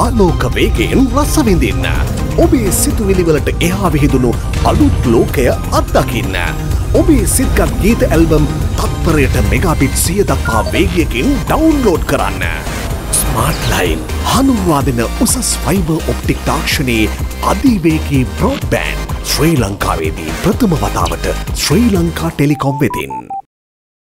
ආලෝක වේගයෙන් රසවිඳින්න. ඔබේ සිතුවිලිවලට එහා විහිදුණු අලුත් ලෝකය අත්දකින්න. ඔබේ සිත්ගත් ගීත ඇල්බම් තත්පරයට මෙගාපිට් සිය දක්වා වේගයකින් ඩවුන්ලෝඩ් කරන්න. ස්මාර්ට්ලයින් හනුවාදන උසස් ෆයිබ ඔප්ටික් තාක්ෂණයේ අධීවේගේ බ්‍රෝඩ්බෑන් ශ්‍රී ලංකාවේදී ප්‍රථම වතාවට ශ්‍රී ලංකා ටෙලිකොම් වෙතින්.